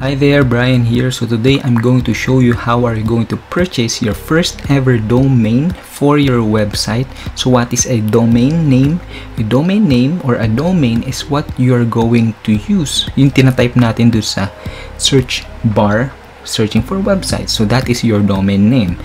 Hi there, Brian here. So today I'm going to show you how are you going to purchase your first ever domain for your website. So what is a domain name? A domain name or a domain is what you're going to use. Yung tinatype natin doon sa search bar searching for websites. So that is your domain name.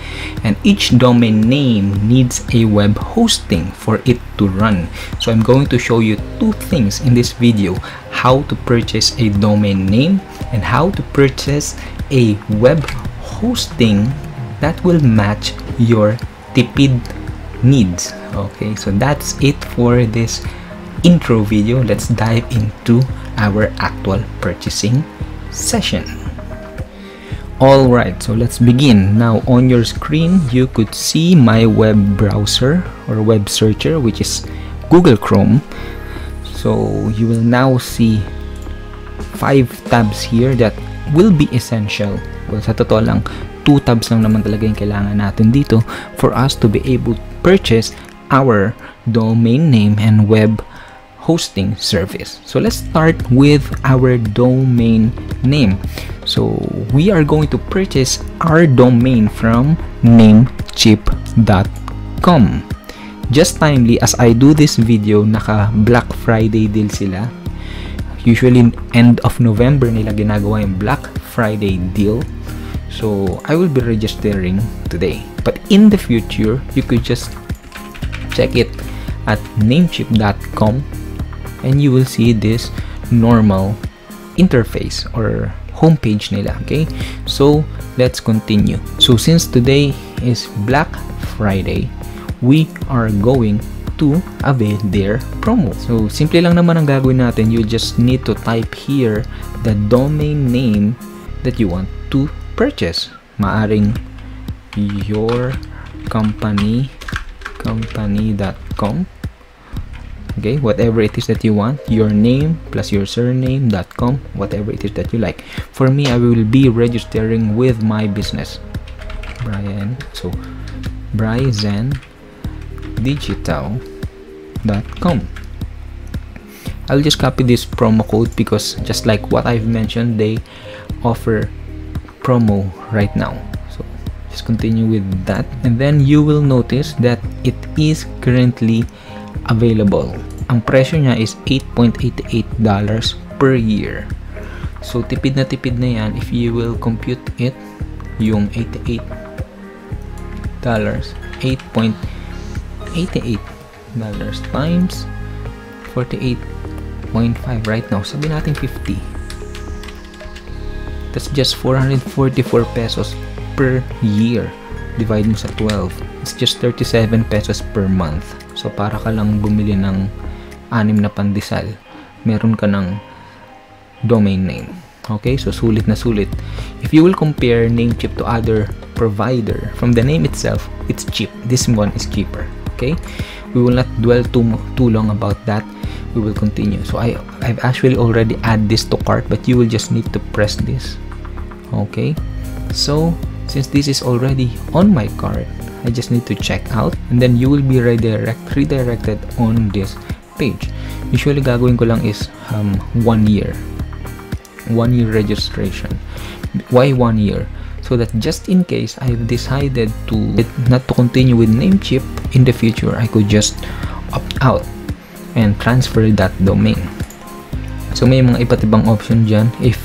And each domain name needs a web hosting for it to run. So I'm going to show you two things in this video. How to purchase a domain name and how to purchase a web hosting that will match your tipid needs. Okay, so that's it for this intro video. Let's dive into our actual purchasing session. Alright, so let's begin. Now on your screen, you could see my web browser or web searcher which is Google Chrome. So you will now see five tabs here that will be essential. Well, sa totoo lang, two tabs lang naman talaga yung kailangan natin dito for us to be able to purchase our domain name and web hosting service. So let's start with our domain name. So we are going to purchase our domain from namecheap.com. Just timely as I do this video, naka Black Friday deal sila. Usually end of November nila ginagawa yung Black Friday deal. So I will be registering today. But in the future, you could just check it at namecheap.com and you will see this normal interface or homepage nila okay so let's continue so since today is black friday we are going to avail their promo. So simple lang naman ang gagawin natin. You just need to type here the domain name that you want to purchase. Maaring your company company.com okay whatever it is that you want your name plus your surname.com whatever it is that you like. For me i will be registering with my business. Brian so bryzen digital.com i'll just copy this promo code because just like what i've mentioned they offer promo right now so just continue with that and then you will notice that it is currently available. Ang presyo niya is $8.88 per year. So, tipid na tipid na yan if you will compute it, yung $88 $8.88 times 48.5 right now. Sabi natin 50. That's just 444 pesos per year. Divide mo sa 12. It's just 37 pesos per month. So, para ka lang bumili ng anim na pandesal, meron ka ng domain name. Okay, so sulit na sulit. If you will compare Namecheap to other provider, from the name itself, it's cheap. This one is cheaper. Okay, we will not dwell too, too long about that. We will continue. So I, I've actually already add this to cart, but you will just need to press this. Okay, so since this is already on my cart, I just need to check out and then you will be redirect redirected on this page. Usually gagawin ko lang is um, one year. One year registration. Why one year? So that just in case I've decided to not to continue with Namecheap in the future, I could just opt out and transfer that domain. So may mga iba't ibang option dyan. If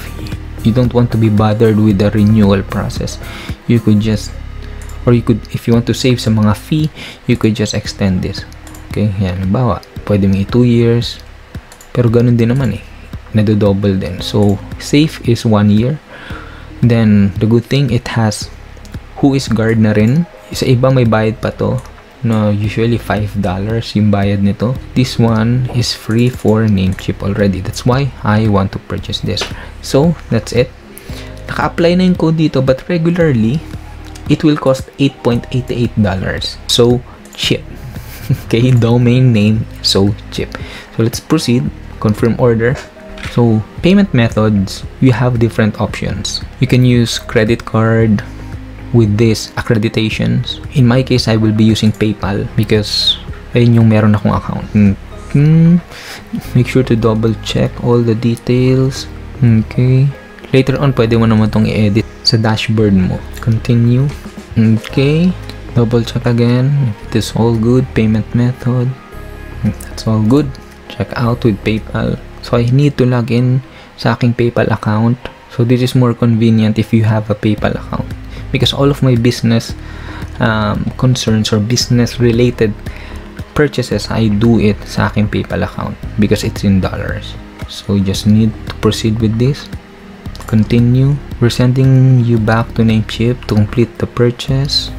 you don't want to be bothered with the renewal process, you could just or you could if you want to save sa mga fee you could just extend this. Okay yan. Halimbawa pwede mo 2 years pero ganun din naman eh. Nado-double din. So safe is 1 year then the good thing it has who is guard na rin? Sa iba may bayad pa to no usually $5 yung bayad nito. This one is free for Namecheap already. That's why I want to purchase this. So that's it. Naka-apply na yung code dito but regularly it will cost $8.88 so cheap okay domain name so cheap so let's proceed. Confirm order so payment methods you have different options you can use credit card with this accreditations in my case I will be using PayPal because ayun yung meron akong account hmm. make sure to double check all the details okay Later on, pwede mo naman tong i-edit sa dashboard mo. Continue. Okay. Double check again if it is all good. Payment method. That's all good. Check out with PayPal. So I need to log in sa aking PayPal account. So this is more convenient if you have a PayPal account. Because all of my business um, concerns or business related purchases, I do it sa aking PayPal account because it's in dollars. So you just need to proceed with this. Continue. We're sending you back to Namecheap to complete the purchase.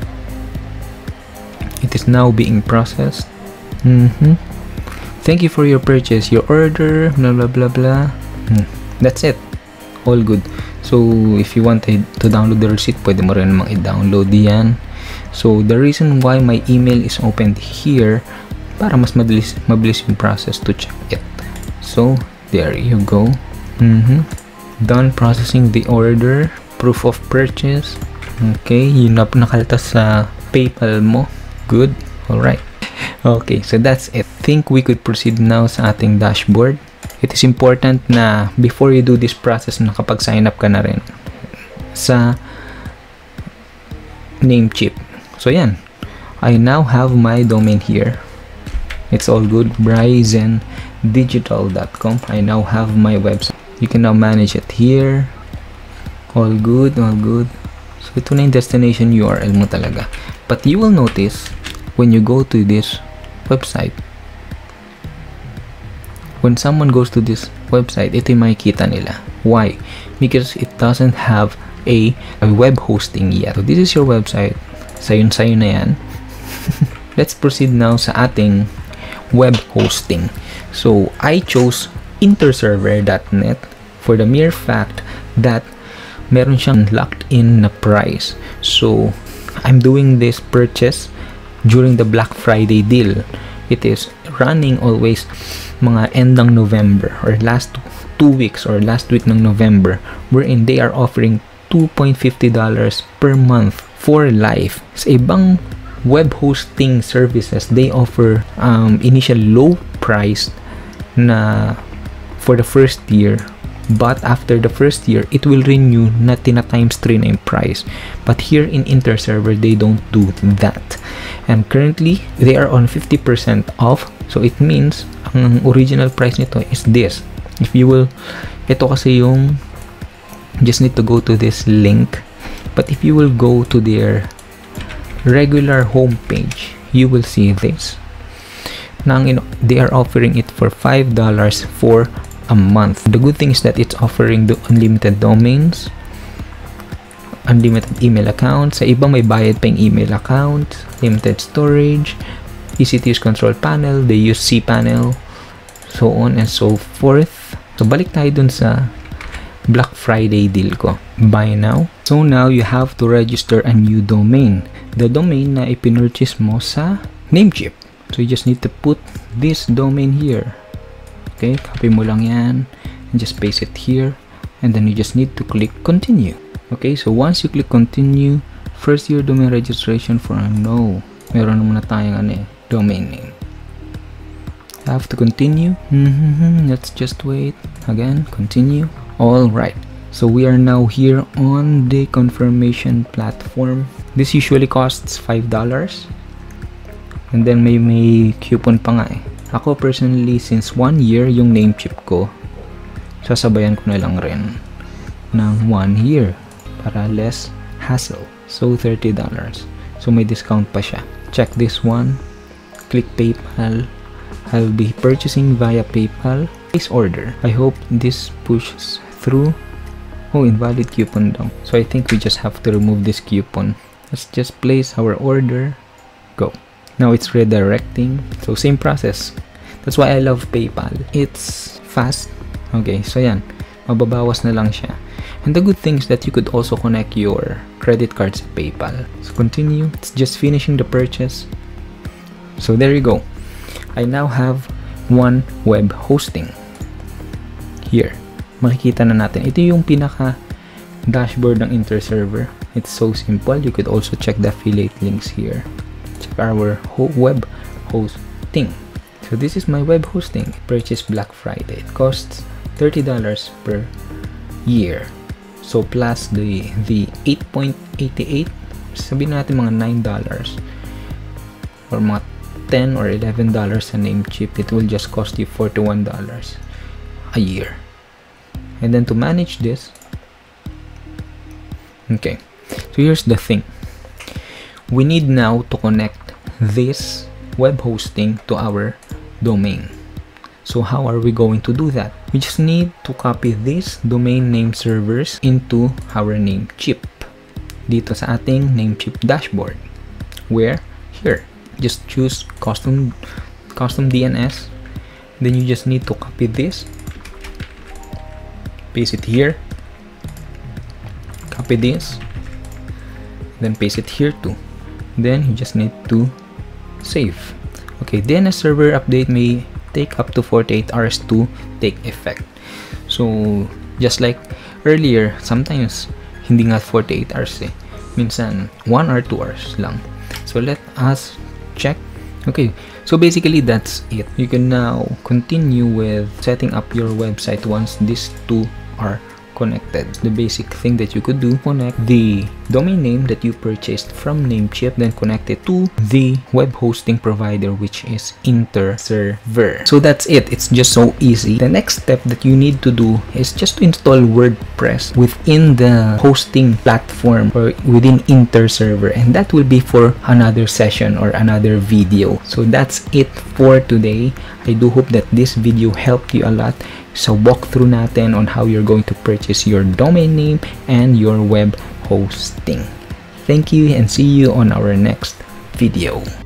It is now being processed. Mm-hmm. Thank you for your purchase. Your order, blah blah blah blah. Hmm. That's it. All good. So, if you want to download the receipt, pwede mo rin namang i-download yan. So, the reason why my email is opened here, para mas mabilis, mabilis yung process to check it. So, there you go. Mm-hmm. Done processing the order. Proof of purchase. Okay, yun na nakaltas sa PayPal mo. Good. Alright. Okay, so that's it. think we could proceed now sa ating dashboard. It is important na before you do this process, nakapag-sign up ka na rin sa Namecheap. So, yan. I now have my domain here. It's all good. BryzenDigital.com. I now have my website. You can now manage it here. All good, all good. So, ito na yung destination URL mo talaga. But you will notice when you go to this website, when someone goes to this website, ito yung makikita nila. Why? Because it doesn't have a, a web hosting yet. So this is your website. Sayon-sayo na yan. Let's proceed now sa ating web hosting. So I chose interserver.net for the mere fact that meron siyang locked in na price. So I'm doing this purchase during the Black Friday deal. It is running always mga end ng November or last two weeks or last week ng November wherein they are offering $2.50 per month for life. Sa ibang web hosting services, they offer um, initial low price na for the first year but after the first year it will renew na tina times 3 na yung price. But here in interserver they don't do that. And currently they are on 50% off. So it means ang original price nito is this. If you will ito kasi yung just need to go to this link. But if you will go to their regular homepage you will see this. Nang they are offering it for $5 for a month. The good thing is that it's offering the unlimited domains, unlimited email accounts. Sa iba may bayad pa yung email account, limited storage, easy to use control panel, they use cPanel, so on and so forth. So balik tayo dun sa Black Friday deal ko. Buy now. So now you have to register a new domain. The domain na ipinurchase mo sa Namecheap. So you just need to put this domain here. Okay, copy mo lang yan and just paste it here and then you just need to click continue. Okay, so once you click continue, first year domain registration for no. Meron naman na tayong ano eh, domain name. Have to continue. Mm -hmm, let's just wait. Again, continue. All right. So we are now here on the confirmation platform. This usually costs $5. And then may may coupon pa nga eh. Ako personally, since one year yung name chip ko, sasabayan ko na lang rin ng one year para less hassle. So, $30. So, may discount pa siya. Check this one. Click PayPal. I'll be purchasing via PayPal. Place order. I hope this pushes through. Oh, invalid coupon daw. So, I think we just have to remove this coupon. Let's just place our order. Go. Now it's redirecting. So same process. That's why I love PayPal. It's fast. Okay, so yan. Mababawas na lang siya. And the good thing is that you could also connect your credit cards to PayPal. So continue. It's just finishing the purchase. So there you go. I now have one web hosting. Here. Makikita na natin. Ito yung pinaka dashboard ng Interserver. It's so simple. You could also check the affiliate links here our web hosting so this is my web hosting purchase black friday it costs $30 per year So plus the the 8.88, sabihin natin mga $9 or mga 10 or 11 dollars sa Namecheap, it will just cost you 41 dollars a year. And then to manage this, okay. So here's the thing. We need now to connect this web hosting to our domain. So how are we going to do that? We just need to copy this domain name servers into our name Namecheap dito sa ating Namecheap dashboard. Where? Here. Just choose custom custom DNS. Then you just need to copy this. Paste it here. Copy this. Then paste it here too. Then you just need to save. Okay, then a server update may take up to 48 hours to take effect. So, just like earlier, sometimes hindi nga 48 hours eh. Minsan, 1 or 2 hours lang. So, let us check. Okay, so basically that's it. You can now continue with setting up your website once these two are connected. The basic thing that you could do, connect the domain name that you purchased from Namecheap, then connect it to the web hosting provider, which is Interserver. So that's it. It's just so easy. The next step that you need to do is just to install WordPress within the hosting platform or within Interserver. And that will be for another session or another video. So that's it for today. I do hope that this video helped you a lot sa walkthrough natin on how you're going to purchase your domain name and your web hosting. Thank you and see you on our next video.